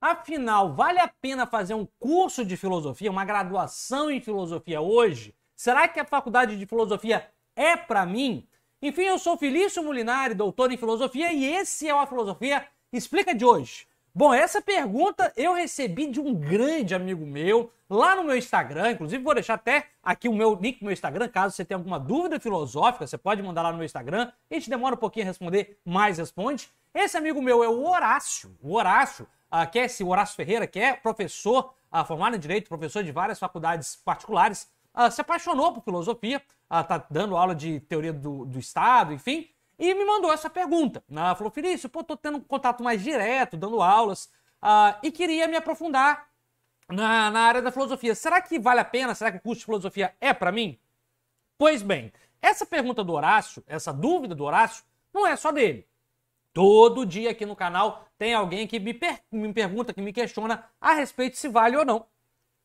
Afinal, vale a pena fazer um curso de filosofia, uma graduação em filosofia hoje? Será que a faculdade de filosofia é para mim? Enfim, eu sou Felício Molinari, doutor em filosofia, e esse é o A Filosofia Explica de hoje. Bom, essa pergunta eu recebi de um grande amigo meu lá no meu Instagram. Inclusive, vou deixar até aqui o meu link no meu Instagram, caso você tenha alguma dúvida filosófica, você pode mandar lá no meu Instagram. A gente demora um pouquinho a responder, mas responde. Esse amigo meu é o Horácio. O Horácio, que é esse Horácio Ferreira, que é professor, uh, formado em Direito, professor de várias faculdades particulares, uh, se apaixonou por filosofia, está dando aula de teoria do, do Estado, enfim, e me mandou essa pergunta. Ela falou, Felício, pô, tô tendo um contato mais direto, dando aulas, uh, e queria me aprofundar na, na área da filosofia. Será que vale a pena? Será que o curso de filosofia é para mim? Pois bem, essa pergunta do Horácio, essa dúvida do Horácio, não é só dele. Todo dia aqui no canal tem alguém que me, per me pergunta, que me questiona a respeito se vale ou não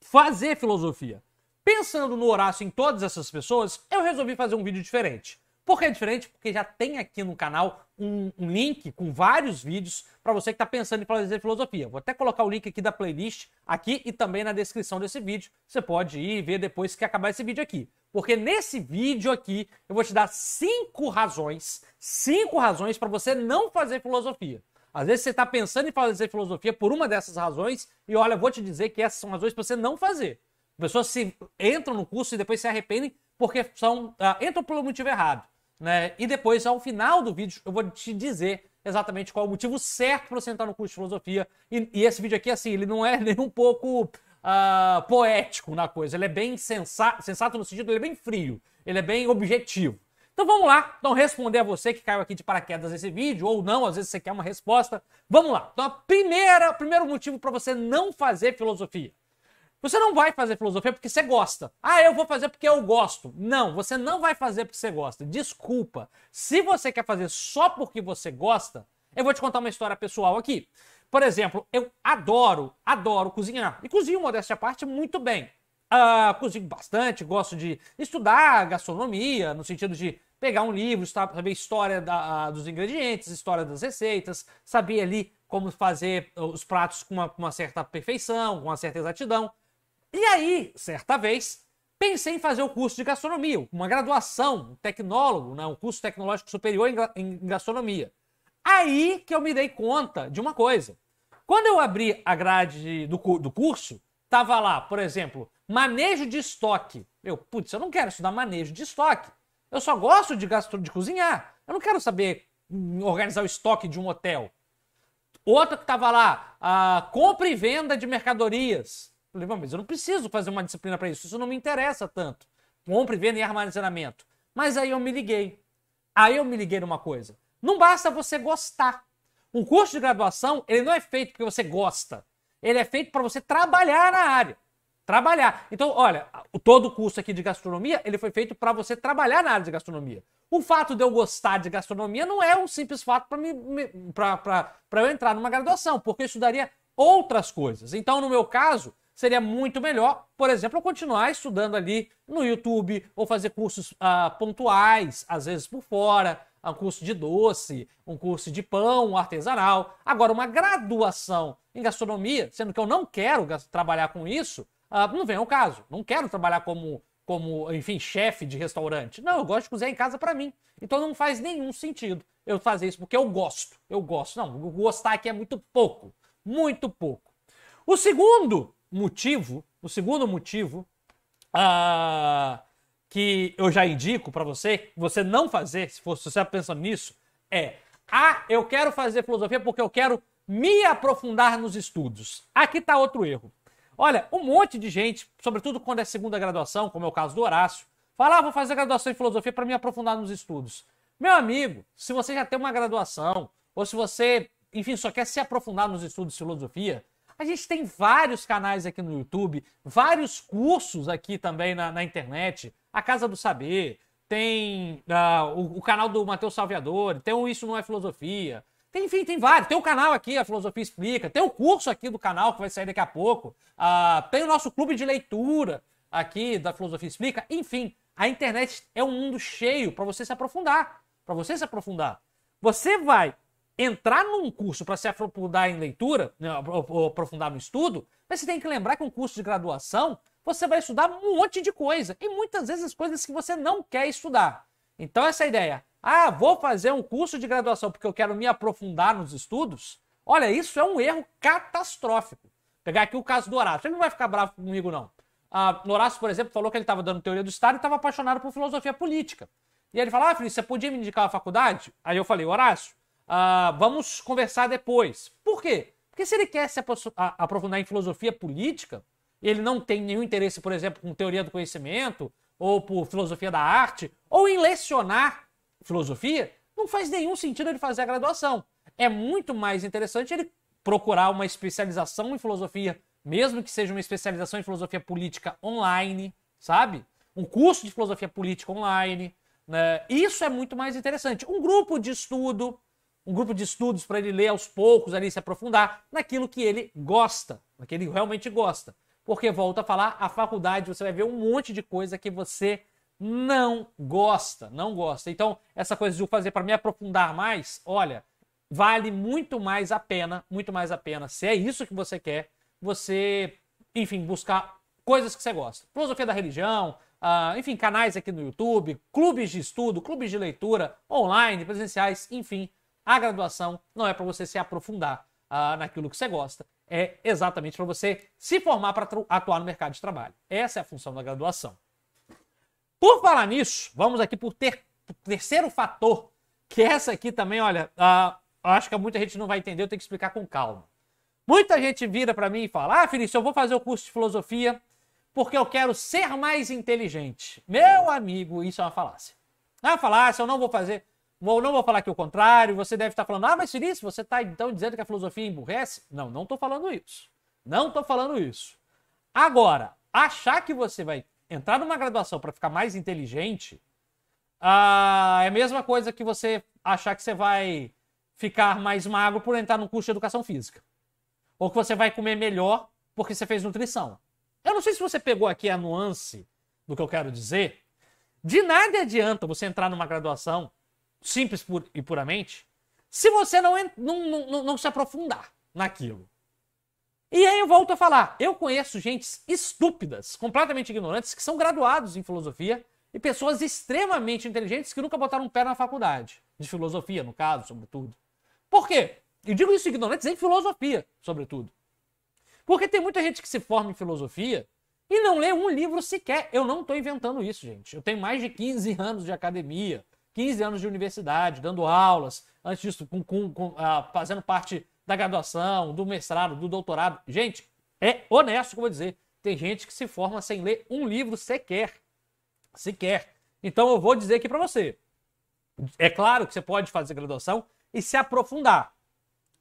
fazer filosofia. Pensando no Horácio em todas essas pessoas, eu resolvi fazer um vídeo diferente. Por que é diferente? Porque já tem aqui no canal um, um link com vários vídeos para você que está pensando em fazer filosofia. Vou até colocar o link aqui da playlist aqui e também na descrição desse vídeo. Você pode ir ver depois que acabar esse vídeo aqui. Porque nesse vídeo aqui eu vou te dar cinco razões, cinco razões para você não fazer filosofia. Às vezes você está pensando em fazer filosofia por uma dessas razões e olha, vou te dizer que essas são razões para você não fazer. Pessoas se entram no curso e depois se arrependem porque são uh, entram pelo motivo errado. Né? E depois, ao final do vídeo, eu vou te dizer exatamente qual é o motivo certo para você entrar no curso de filosofia. E, e, esse vídeo aqui, assim, ele não é nem um pouco uh, poético na coisa. Ele é bem sensato, sensato no sentido, ele é bem frio. Ele é bem objetivo. Então vamos lá, então responder a você que caiu aqui de paraquedas nesse vídeo, ou não, às vezes você quer uma resposta. Vamos lá. Então, a primeira, primeiro motivo para você não fazer filosofia. Você não vai fazer filosofia porque você gosta. Ah, eu vou fazer porque eu gosto. Não, você não vai fazer porque você gosta. Desculpa. Se você quer fazer só porque você gosta, eu vou te contar uma história pessoal aqui. Por exemplo, eu adoro, adoro cozinhar. E cozinho, modéstia à parte, muito bem. Uh, cozinho bastante, gosto de estudar gastronomia, no sentido de pegar um livro, saber história da, dos ingredientes, história das receitas, saber ali como fazer os pratos com uma, uma certa perfeição, com uma certa exatidão. E aí, certa vez, pensei em fazer o curso de gastronomia, uma graduação, um tecnólogo, né, um curso tecnológico superior em gastronomia. Aí que eu me dei conta de uma coisa. Quando eu abri a grade do, do curso, tava lá, por exemplo, manejo de estoque. Eu, putz, eu não quero estudar manejo de estoque. Eu só gosto de, gastro, de cozinhar. Eu não quero saber organizar o estoque de um hotel. Outra que estava lá, a compra e venda de mercadorias. Falei, mas eu não preciso fazer uma disciplina para isso, isso não me interessa tanto. Compre, venda e armazenamento. Mas aí eu me liguei. Aí eu me liguei numa coisa. Não basta você gostar. Um curso de graduação, ele não é feito porque você gosta. Ele é feito para você trabalhar na área. Trabalhar. Então, olha, todo o curso aqui de gastronomia, ele foi feito para você trabalhar na área de gastronomia. O fato de eu gostar de gastronomia não é um simples fato para eu entrar numa graduação, porque eu estudaria outras coisas. Então, no meu caso, seria muito melhor, por exemplo, eu continuar estudando ali no YouTube ou fazer cursos uh, pontuais, às vezes por fora, um curso de doce, um curso de pão artesanal. Agora, uma graduação em gastronomia, sendo que eu não quero trabalhar com isso, uh, não vem ao caso. Não quero trabalhar como, como enfim, chefe de restaurante. Não, eu gosto de cozinhar em casa para mim. Então não faz nenhum sentido eu fazer isso porque eu gosto. Eu gosto. Não, gostar aqui é muito pouco. Muito pouco. O segundo motivo, o segundo motivo uh, que eu já indico para você, você não fazer, se, for, se você está pensando nisso, é: ah, eu quero fazer filosofia porque eu quero me aprofundar nos estudos. Aqui está outro erro. Olha, um monte de gente, sobretudo quando é segunda graduação, como é o caso do Horácio, fala: ah, vou fazer graduação em filosofia para me aprofundar nos estudos. Meu amigo, se você já tem uma graduação, ou se você, enfim, só quer se aprofundar nos estudos de filosofia, a gente tem vários canais aqui no YouTube, vários cursos aqui também na, na internet. A Casa do Saber, tem uh, o, o, canal do Matheus Salvador, tem o Isso Não É Filosofia. Tem, enfim, tem vários. Tem o canal aqui, a Filosofia Explica. Tem o curso aqui do canal que vai sair daqui a pouco. Uh, tem o nosso clube de leitura aqui da Filosofia Explica. Enfim, a internet é um mundo cheio para você se aprofundar. Para você se aprofundar. Você vai entrar num curso para se aprofundar em leitura, né, aprofundar no estudo, mas você tem que lembrar que um curso de graduação você vai estudar um monte de coisa e muitas vezes coisas que você não quer estudar. Então essa é ideia, ah, vou fazer um curso de graduação porque eu quero me aprofundar nos estudos. Olha, isso é um erro catastrófico. Pegar aqui o caso do Horácio. Ele não vai ficar bravo comigo, não. Ah, Horácio, por exemplo, falou que ele estava dando teoria do Estado e estava apaixonado por filosofia política. E ele falou: Ah, Felipe, você podia me indicar a faculdade? Aí eu falei: Horácio, ah, vamos conversar depois. Por quê? Porque se ele quer se aprofundar em filosofia política, ele não tem nenhum interesse, por exemplo, com teoria do conhecimento, ou por filosofia da arte, ou em lecionar filosofia, não faz nenhum sentido ele fazer a graduação. É muito mais interessante ele procurar uma especialização em filosofia, mesmo que seja uma especialização em filosofia política online, sabe? Um curso de filosofia política online. Né? Isso é muito mais interessante. Um grupo de estudo, um grupo de estudos para ele ler aos poucos, ali se aprofundar naquilo que ele gosta, naquilo que ele realmente gosta. Porque, volta a falar, a faculdade você vai ver um monte de coisa que você não gosta, não gosta. Então, essa coisa de fazer para me aprofundar mais, olha, vale muito mais a pena, muito mais a pena. Se é isso que você quer, você, enfim, buscar coisas que você gosta. Filosofia da religião, uh, enfim, canais aqui no YouTube, clubes de estudo, clubes de leitura, online, presenciais, enfim. A graduação não é para você se aprofundar uh, naquilo que você gosta é exatamente para você se formar para atuar no mercado de trabalho. Essa é a função da graduação. Por falar nisso, vamos aqui por ter terceiro fator, que essa aqui também, olha, uh, acho que muita gente não vai entender, eu tenho que explicar com calma. Muita gente vira para mim e fala: Ah, Felício, eu vou fazer o curso de filosofia porque eu quero ser mais inteligente. Meu amigo, isso é uma falácia. É uma falácia, eu não vou fazer. Vou, não vou falar aqui o contrário, você deve estar falando, ah, mas Felício, você está então dizendo que a filosofia emburrece? Não, não estou falando isso. Não estou falando isso. Agora, achar que você vai entrar numa graduação para ficar mais inteligente ah, é a mesma coisa que você achar que você vai ficar mais magro por entrar num curso de educação física. Ou que você vai comer melhor porque você fez nutrição. Eu não sei se você pegou aqui a nuance do que eu quero dizer. De nada adianta você entrar numa graduação simples e puramente, se você não, não, não, não se aprofundar naquilo. E aí eu volto a falar, eu conheço gente estúpidas, completamente ignorantes, que são graduados em filosofia e pessoas extremamente inteligentes que nunca botaram um pé na faculdade, de filosofia, no caso, sobretudo. Por quê? Eu digo isso ignorantes em filosofia, sobretudo. Porque tem muita gente que se forma em filosofia e não lê um livro sequer. Eu não estou inventando isso, gente. Eu tenho mais de 15 anos de academia. 15 anos de universidade, dando aulas, antes disso, com, com, com, uh, fazendo parte da graduação, do mestrado, do doutorado. Gente, é honesto que eu vou dizer. Tem gente que se forma sem ler um livro sequer. Sequer. Então eu vou dizer aqui para você. É claro que você pode fazer graduação e se aprofundar,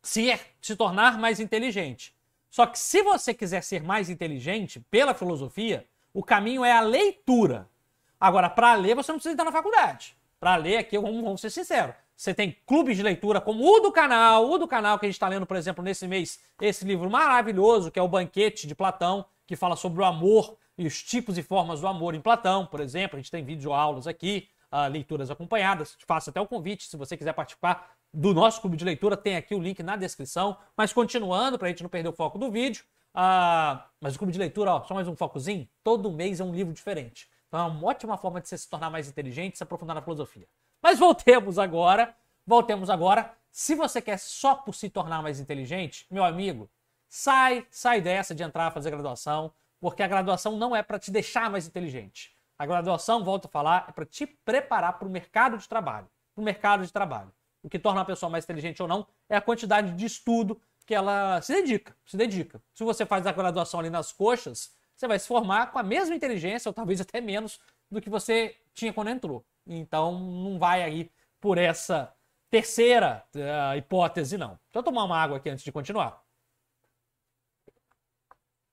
se, é, se tornar mais inteligente. Só que se você quiser ser mais inteligente pela filosofia, o caminho é a leitura. Agora, para ler, você não precisa estar na faculdade para ler aqui, vamos, vamos ser sinceros. Você tem clubes de leitura como o do canal, o do canal que a gente está lendo, por exemplo, nesse mês, esse livro maravilhoso que é o Banquete de Platão, que fala sobre o amor e os tipos e formas do amor em Platão, por exemplo. A gente tem videoaulas aqui, uh, leituras acompanhadas. Te faço até o convite, se você quiser participar do nosso clube de leitura, tem aqui o link na descrição. Mas continuando, para a gente não perder o foco do vídeo, uh, mas o clube de leitura, ó, só mais um focozinho, todo mês é um livro diferente. Então é uma ótima forma de você se tornar mais inteligente, se aprofundar na filosofia. Mas voltemos agora, voltemos agora. Se você quer só por se tornar mais inteligente, meu amigo, sai, sai dessa de entrar a fazer graduação, porque a graduação não é para te deixar mais inteligente. A graduação, volto a falar, é para te preparar para o mercado de trabalho. Para o mercado de trabalho. O que torna a pessoa mais inteligente ou não é a quantidade de estudo que ela se dedica, se dedica. Se você faz a graduação ali nas coxas, você vai se formar com a mesma inteligência, ou talvez até menos, do que você tinha quando entrou. Então não vai aí por essa terceira uh, hipótese, não. Deixa eu tomar uma água aqui antes de continuar.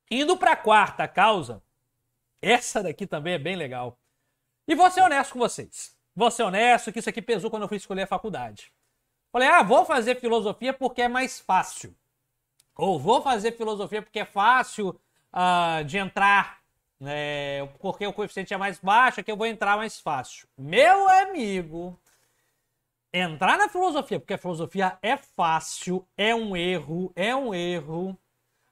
Indo para a quarta causa, essa daqui também é bem legal. E vou ser honesto com vocês. Vou ser honesto que isso aqui pesou quando eu fui escolher a faculdade. Falei, ah, vou fazer filosofia porque é mais fácil. Ou vou fazer filosofia porque é fácil uh, de entrar, né, porque o coeficiente é mais baixo, que eu vou entrar mais fácil. Meu amigo, entrar na filosofia, porque a filosofia é fácil, é um erro, é um erro.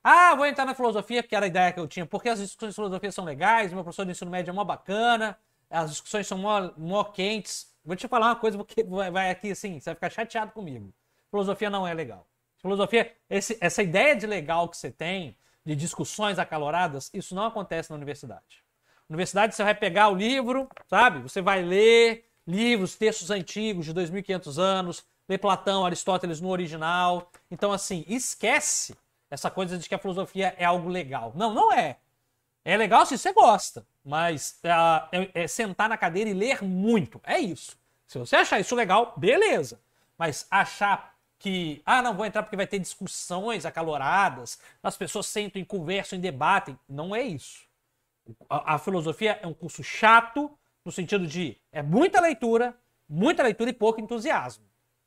Ah, vou entrar na filosofia, porque era a ideia que eu tinha, porque as discussões de filosofia são legais, meu professor de ensino médio é mó bacana, as discussões são mó, mó quentes. Vou te falar uma coisa, porque vai aqui assim, você vai ficar chateado comigo. Filosofia não é legal. Filosofia, esse, essa ideia de legal que você tem, de discussões acaloradas, isso não acontece na universidade. Na universidade você vai pegar o livro, sabe? Você vai ler livros, textos antigos de 2.500 anos, ler Platão, Aristóteles no original. Então, assim, esquece essa coisa de que a filosofia é algo legal. Não, não é. É legal se você gosta, mas uh, é, é sentar na cadeira e ler muito. É isso. Se você achar isso legal, beleza. Mas achar que, ah, não vou entrar porque vai ter discussões acaloradas, as pessoas sentam e conversam e debatem. Não é isso. A, a, filosofia é um curso chato, no sentido de é muita leitura, muita leitura e pouco entusiasmo.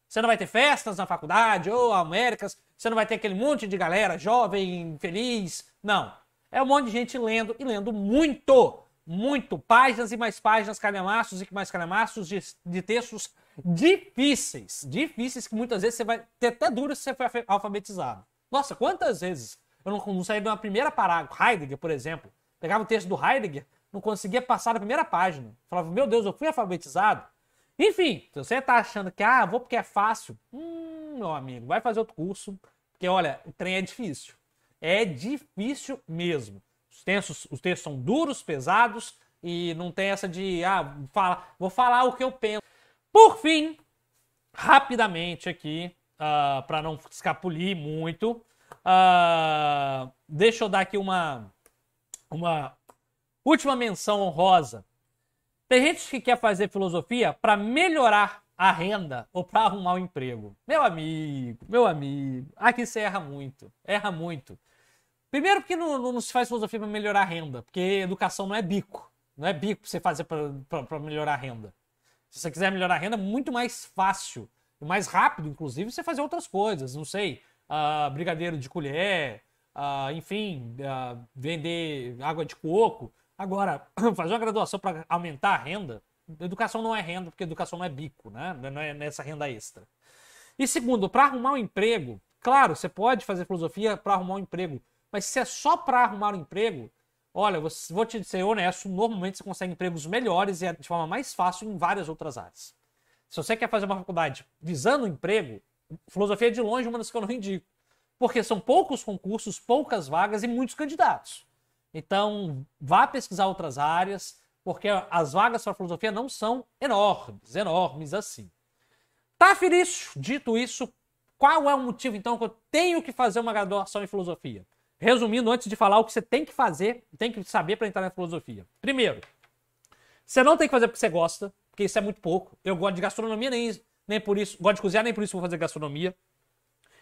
Você não vai ter festas na faculdade ou Américas, você não vai ter aquele monte de galera jovem, feliz. Não. É um monte de gente lendo e lendo muito, muito. Páginas e mais páginas, calhamaços e mais calhamaços de, de textos difíceis. Difíceis que muitas vezes você vai ter até duro se você for alfabetizado. Nossa, quantas vezes eu não, não saí de uma primeira parágrafo. Heidegger, por exemplo. Pegava o texto do Heidegger, não conseguia passar da primeira página. Falava, meu Deus, eu fui alfabetizado. Enfim, se você está achando que, ah, vou porque é fácil, hum, meu amigo, vai fazer outro curso, porque olha, o trem é difícil. É difícil mesmo. Os textos, os textos são duros, pesados, e não tem essa de, ah, fala, vou falar o que eu penso. Por fim, rapidamente aqui, uh, ah, para não escapulir muito, uh, deixa eu dar aqui uma, uma última menção honrosa. Tem gente que quer fazer filosofia para melhorar a renda ou para arrumar um emprego. Meu amigo, meu amigo, aqui você erra muito, erra muito. Primeiro porque não, não se faz filosofia para melhorar a renda, porque educação não é bico, não é bico para você fazer para melhorar a renda. Se você quiser melhorar a renda, é muito mais fácil e mais rápido, inclusive, você fazer outras coisas. Não sei, uh, brigadeiro de colher, uh, enfim, uh, vender água de coco. Agora, fazer uma graduação para aumentar a renda, educação não é renda, porque educação não é bico, né? Não é nessa renda extra. E segundo, para arrumar um emprego, claro, você pode fazer filosofia para arrumar um emprego, mas se é só para arrumar um emprego, Olha, vou te ser honesto, normalmente você consegue empregos melhores e de forma mais fácil em várias outras áreas. Se você quer fazer uma faculdade visando um emprego, filosofia é de longe uma das que eu não indico. Porque são poucos concursos, poucas vagas e muitos candidatos. Então, vá pesquisar outras áreas, porque as vagas para filosofia não são enormes, enormes assim. Tá, Felício? Dito isso, qual é o motivo então que eu tenho que fazer uma graduação em filosofia? Resumindo, antes de falar o que você tem que fazer, tem que saber para entrar na filosofia. Primeiro, você não tem que fazer porque você gosta, porque isso é muito pouco. Eu gosto de gastronomia, nem, nem por isso. Gosto de cozinhar, nem por isso vou fazer gastronomia.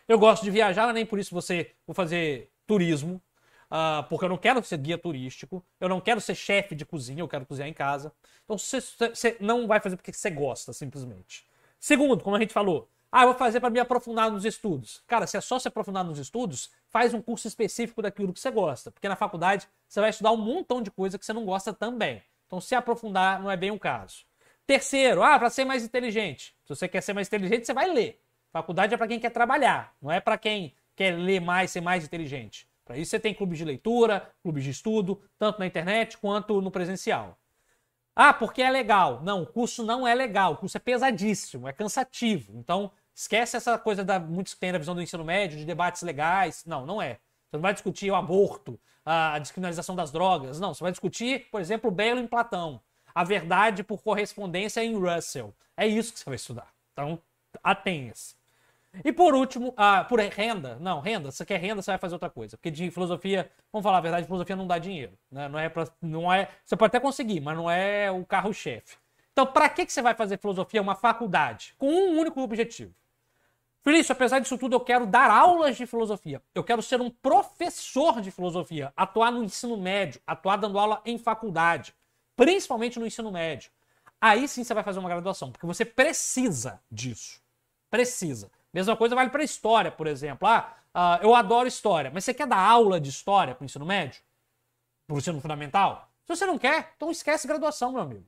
Eu gosto de viajar, nem por isso você vou fazer turismo. Uh, porque eu não quero ser guia turístico, eu não quero ser chefe de cozinha, eu quero cozinhar em casa. Então você, não vai fazer porque você gosta, simplesmente. Segundo, como a gente falou, ah, eu vou fazer para me aprofundar nos estudos. Cara, se é só se aprofundar nos estudos, faz um curso específico daquilo que você gosta. Porque na faculdade você vai estudar um montão de coisa que você não gosta também. Então, se aprofundar não é bem o caso. Terceiro, ah, para ser mais inteligente. Se você quer ser mais inteligente, você vai ler. Faculdade é para quem quer trabalhar, não é para quem quer ler mais, ser mais inteligente. Para isso você tem clubes de leitura, clubes de estudo, tanto na internet quanto no presencial. Ah, porque é legal. Não, o curso não é legal. O curso é pesadíssimo, é cansativo. Então, Esquece essa coisa da muitos que tem na visão do ensino médio, de debates legais. Não, não é. Você não vai discutir o aborto, a descriminalização das drogas. Não, você vai discutir, por exemplo, o Belo em Platão. A verdade por correspondência em Russell. É isso que você vai estudar. Então, atenha-se. E por último, ah, por renda. Não, renda. Você quer renda, você vai fazer outra coisa. Porque de filosofia, vamos falar a verdade, filosofia não dá dinheiro. Né? Não é pra, não é, você pode até conseguir, mas não é o carro-chefe. Então, para que, que você vai fazer filosofia? Uma faculdade, com um único objetivo: Felício, apesar disso tudo, eu quero dar aulas de filosofia. Eu quero ser um professor de filosofia, atuar no ensino médio, atuar dando aula em faculdade, principalmente no ensino médio. Aí sim você vai fazer uma graduação, porque você precisa disso. Precisa. Mesma coisa vale para história, por exemplo. Ah, uh, eu adoro história, mas você quer dar aula de história para o ensino médio? Para o ensino fundamental? Se você não quer, então esquece graduação, meu amigo.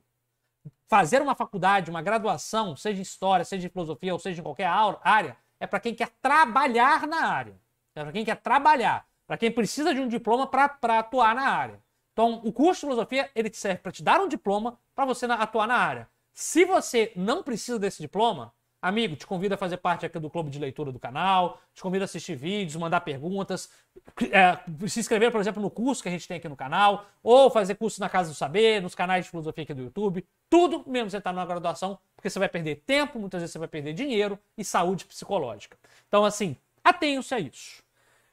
fazer uma faculdade, uma graduação, seja em história, seja em filosofia ou seja em qualquer área, é para quem quer trabalhar na área. É para quem quer trabalhar, para quem precisa de um diploma para atuar na área. Então, o curso de filosofia ele serve para te dar um diploma para você atuar na área. Se você não precisa desse diploma, amigo, te convido a fazer parte aqui do clube de leitura do canal, te convido a assistir vídeos, mandar perguntas, é, se inscrever, por exemplo, no curso que a gente tem aqui no canal, ou fazer curso na Casa do Saber, nos canais de filosofia aqui do YouTube, tudo mesmo você está numa graduação, porque você vai perder tempo, muitas vezes você vai perder dinheiro e saúde psicológica. Então, assim, atenham-se a isso.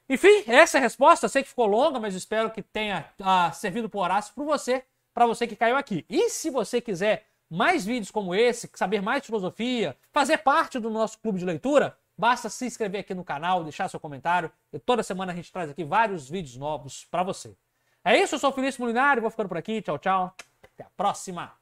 Enfim, essa é a resposta. Sei que ficou longa, mas espero que tenha ah, servido por Horácio para você, para você que caiu aqui. E se você quiser mais vídeos como esse, saber mais filosofia, fazer parte do nosso clube de leitura, basta se inscrever aqui no canal, deixar seu comentário. E toda semana a gente traz aqui vários vídeos novos para você. É isso, eu sou o Felício Molinari, vou ficando por aqui. Tchau, tchau. Até a próxima.